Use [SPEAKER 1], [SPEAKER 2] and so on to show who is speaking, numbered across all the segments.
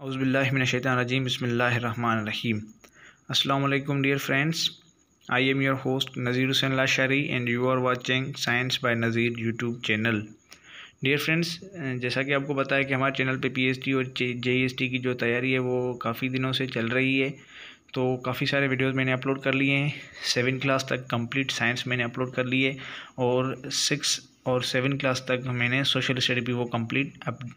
[SPEAKER 1] अज़बिल्लिमिनशैतानरजीम बसमीम अल्लाम dear friends I am your host Nazir Hussain Lashari and you are watching science by Nazir YouTube channel dear friends जैसा कि आपको है कि हमारे चैनल पे पीएसटी और जेईएसटी की जो तैयारी है, वो काफ़ी दिनों से चल रही है। तो काफ़ी सारे वीडियोस मैंने अपलोड कर लिए हैं। सेवन क्लास तक कंप्लीट साइंस मैंने अपलोड कर लिए और सिक्स और सेवन क्लास तक मैंने सोशल स्टडी भी वो कंप्लीट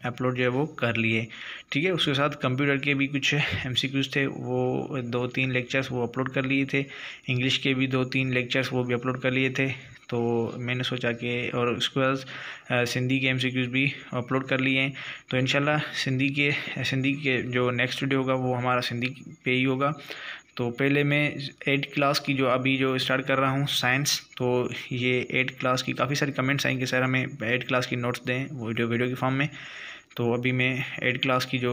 [SPEAKER 1] अपलोड जो है वो कर लिए। ठीक है, उसके साथ कंप्यूटर के भी कुछ एम थे, वो दो तीन लेक्चर्स वो अपलोड कर लिए थे। इंग्लिश के भी दो तीन लेक्चर्स वो भी अपलोड कर लिए थे। तो मैंने सोचा कि, और उसके बाद सिंधी के एम भी अपलोड कर लिए हैं। तो इन सिंधी के सिंधी के जो नेक्स्ट वीडियो होगा वो हमारा सिंधी पे ही होगा। तो पहले मैं एट क्लास की जो अभी जो स्टार्ट कर रहा हूँ साइंस तो ये एट क्लास की काफ़ी सारी कमेंट्स आएँगे सर हमें। एट क्लास की नोट्स दें वीडियो वीडियो के फॉर्म में। तो अभी मैं एट क्लास की जो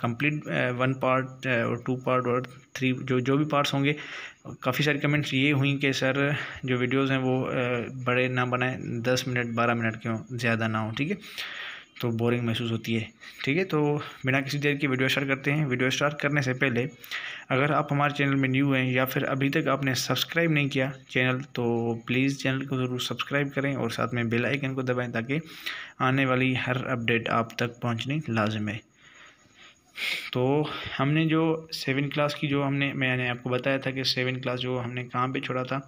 [SPEAKER 1] कंप्लीट वन पार्ट और टू पार्ट, और थ्री जो जो भी पार्ट्स होंगे, काफ़ी सारी कमेंट्स ये हुई कि सर जो वीडियोस हैं वो बड़े ना बनाएँ, दस मिनट, बारह मिनट क्यों, ज़्यादा ना हो, ठीक है? तो बोरिंग महसूस होती है। ठीक है? तो बिना किसी देर की वीडियो स्टार्ट करते हैं। वीडियो स्टार्ट करने से पहले, अगर आप हमारे चैनल में न्यू हैं या फिर अभी तक आपने सब्सक्राइब नहीं किया चैनल तो प्लीज़ चैनल को ज़रूर सब्सक्राइब करें और साथ में बेल आइकन को दबाएँ ताकि आने वाली हर अपडेट आप तक पहुंचनी लाजम है। तो हमने जो सेवन क्लास की जो हमने, मैंने आपको बताया था कि सेवन क्लास जो हमने कहाँ पे छोड़ा था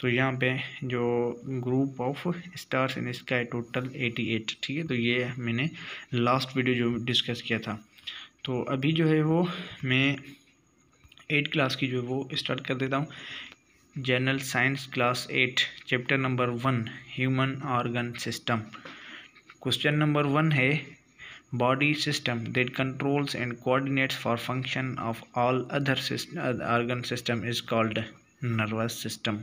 [SPEAKER 1] तो यहाँ पे जो group of stars in sky total eighty eight ठीक है? तो ये मैंने लास्ट वीडियो जो डिस्कस किया था। तो अभी जो है वो मैं एट क्लास की जो है वो स्टार्ट कर देता हूँ। General science class eight chapter number one human organ system question number one है body system that controls and coordinates for function of all other system, organ system is called nervous system.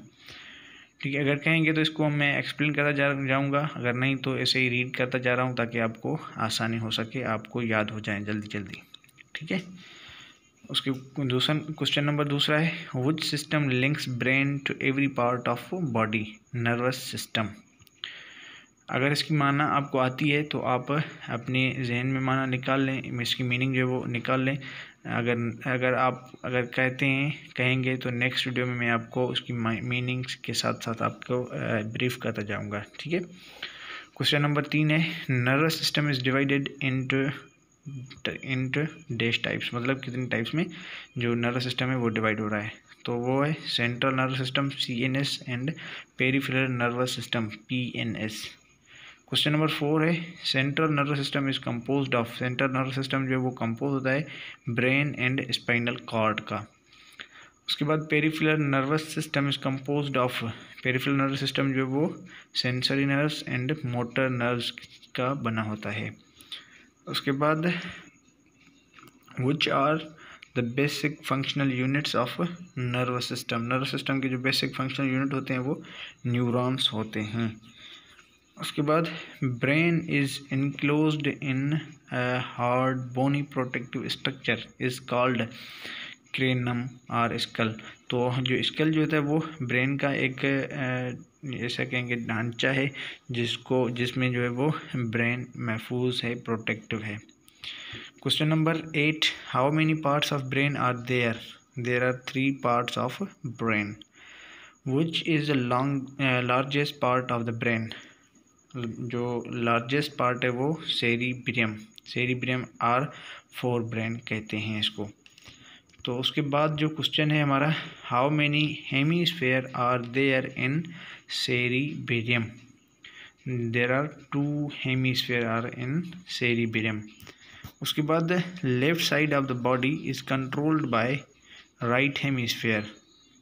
[SPEAKER 1] ठीक है अगर कहेंगे तो इसको मैं explain करता जा जाऊँगा। अगर नहीं तो ऐसे ही रीड करता जा रहा हूँ ताकि आपको आसानी हो सके आपको याद हो जाए जल्दी जल्दी। ठीक है? उसके दूसरा क्वेश्चन नंबर दूसरा है which system links brain to every part of body nervous system अगर इसकी माना आपको आती है तो आप अपने जहन में माना निकाल लें इसकी मीनिंग जो है वो निकाल लें। अगर अगर आप, अगर कहते हैं, कहेंगे तो नेक्स्ट वीडियो में मैं आपको उसकी मीनिंग्स के साथ साथ आपको ब्रीफ करता जाऊँगा, ठीक है? क्वेश्चन नंबर तीन है nervous system is divided into into dash types मतलब कितने टाइप्स में जो नर्वस सिस्टम है वो डिवाइड हो रहा है। तो वो है central nervous system C N S and peripheral nervous system P N S question number four है central nervous system is compose of central nervous system जो है वो कंपोज होता है ब्रेन एंड स्पाइनल कॉर्ड का। उसके बाद peripheral nervous system is compose of peripheral nervous system जो है वो sensory nerves and motor nerves का बना होता है। उसके बाद which are the basic functional units of nervous system nervous system के जो बेसिक फंक्शनल यूनिट होते हैं वो न्यूरॉन्स होते हैं। उसके बाद brain is enclose in hard bony protective structure is called cranium or skull तो जो स्कल जो होता है वो ब्रेन का एक ऐसा कहेंगे ढांचा है, जिसको, जिसमें जो है वो ब्रेन महफूज है प्रोटेक्टिव है। Question number eight how many parts of brain are there there are three parts of brain which is the long largest part of the brain जो लार्जेस्ट पार्ट है वो cerebrum cerebrum or forebrain कहते हैं इसको. तो उसके बाद जो क्वेश्चन है हमारा how many hemisphere are there in cerebrum there are two hemisphere are in cerebrum उसके बाद left side of the body is controlled by right hemisphere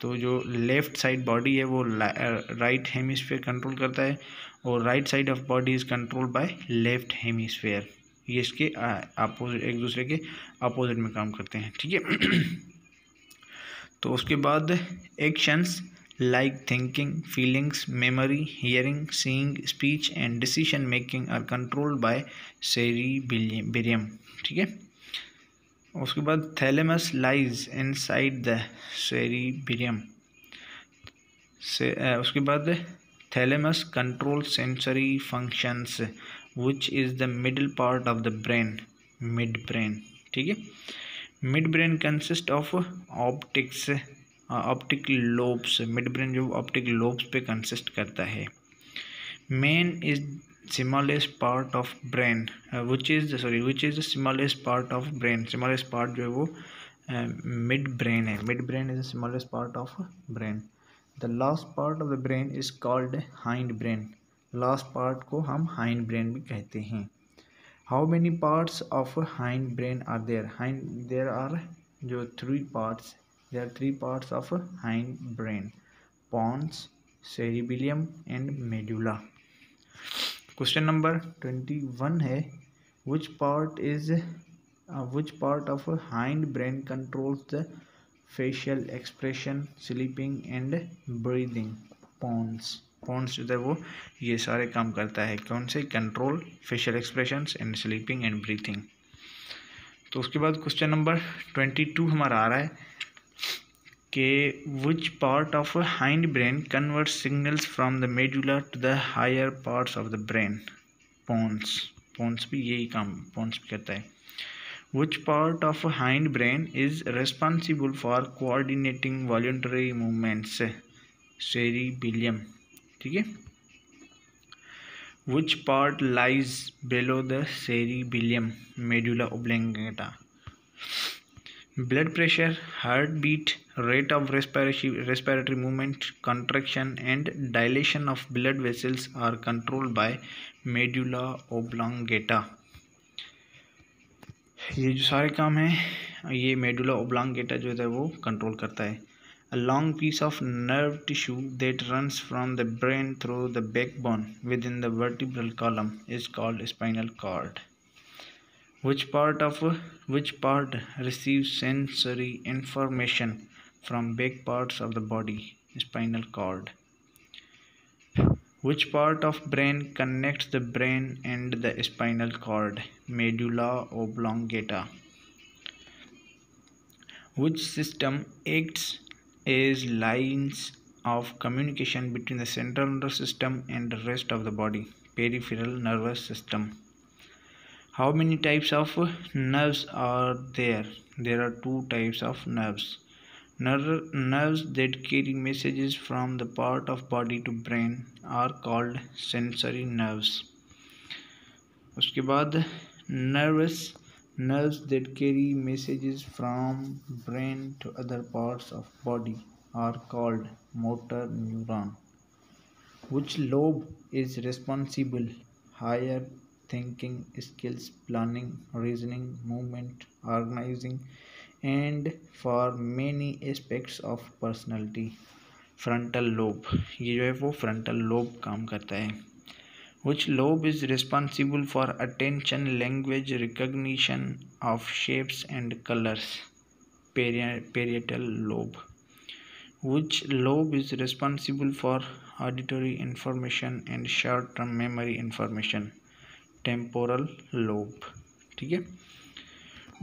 [SPEAKER 1] तो जो लेफ़्ट साइड बॉडी है वो राइट हेमिसफेयर कंट्रोल करता है और right side of body is control by left hemisphere ये इसके अपोजिट एक दूसरे के अपोजिट में काम करते हैं, ठीक है? तो उसके बाद actions like thinking feelings memory hearing seeing speech and decision making are controlled by cerebellum ठीक है? उसके बाद thalamus lies inside the cerebrum से उसके बाद thalamus control sensory functions which is the middle part of the brain mid brain ठीक है? Mid brain consist of optics optic lobes mid brain जो ऑप्टिक लोब्स पे कंसिस्ट करता है। Main is smallest part of brain which is sorry which is smallest part of brain smallest part जो है वो mid brain है। Mid brain is the smallest part of brain. The last part of the brain is called hind brain last part को हम hind brain भी कहते हैं। How many parts of hind brain are there hind there are जो three parts there are three parts of hind brain pons cerebellum and medulla question number twenty one है which part is which part of hind brain controls the facial expression sleeping and breathing pons pons जो है वो, ये सारे काम करता है। कौन से? Control facial expression and sleeping and breathing तो उसके बाद क्वेश्चन नंबर ट्वेंटी टू हमारा आ रहा है। कि which part of hind brain convert signals from the medulla to the higher parts of the brain pons pons भी यही काम पॉन्स भी करता है। Which part of hind brain is responsible for coordinating voluntary movements cerebellum ठीक है? Which part lies below the cerebellum medulla oblongata blood pressure heart beat rate of respiratory respiratory movement contraction and dilation of blood vessels are control by medulla oblongata ये जो सारे काम हैं, ये medulla ओब्लॉन्गेटा जो है वो कंट्रोल करता है। A long piece of nerve tissue that runs from the brain through the backbone within the vertebral column is called spinal cord which part of which part receives sensory information from back parts of the body? Spinal cord. Which part of brain connects the brain and the spinal cord? Medulla oblongata. Which system acts as lines of communication between the central nervous system and the rest of the body? Peripheral nervous system how many types of nerves are there there are two types of nerves nerves that carry messages from the part of body to brain are called sensory nerves उसके बाद nervous nerves that carry messages from brain to other parts of body are called motor neuron which lobe is responsible higher thinking skills planning reasoning movement organizing and for many aspects of personality frontal lobe ये जो है वो frontal lobe काम करता है which lobe is responsible for attention language recognition of shapes and colors parietal lobe which lobe is responsible for auditory information and short term memory information temporal lobe ठीक है?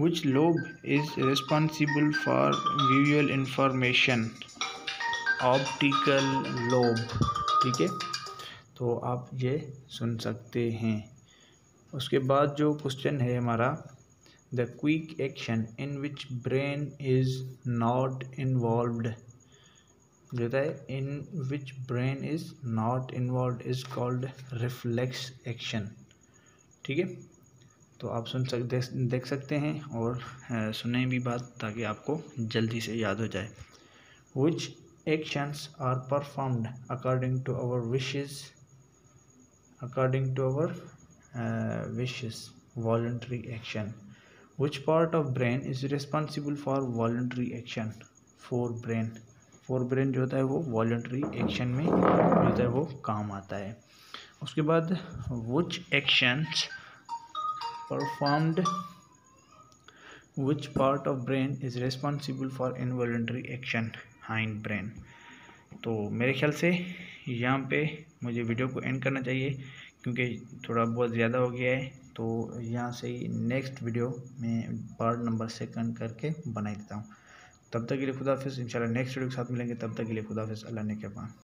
[SPEAKER 1] Which lobe is responsible for visual information optical lobe ठीक है? तो आप ये सुन सकते हैं। उसके बाद जो क्वेश्चन है हमारा the quick action in which brain is not involve जो है in which brain is not involve is called reflex action ठीक है? तो आप सुन सक देख, सकते हैं और सुने भी बात ताकि आपको जल्दी से याद हो जाए। Which actions are performed according to our wishes according to our wishes voluntary action which part of brain is responsible for voluntary action forebrain forebrain जो होता है वो वॉल्ट्री एक्शन में जो होता है वो काम आता है। उसके बाद which actions performed which part of brain is responsible for involuntary action hind brain तो मेरे ख्याल से यहाँ पे मुझे वीडियो को एंड करना चाहिए, क्योंकि थोड़ा बहुत ज़्यादा हो गया है। तो यहाँ से ही नेक्स्ट वीडियो में पार्ट नंबर सेकंड करके बना देता हूँ। तब तक के लिए खुदाफिज इंशाल्लाह नेक्स्ट वीडियो के साथ मिलेंगे। तब तक के लिए खुदाफिज अल्लाह ने के पास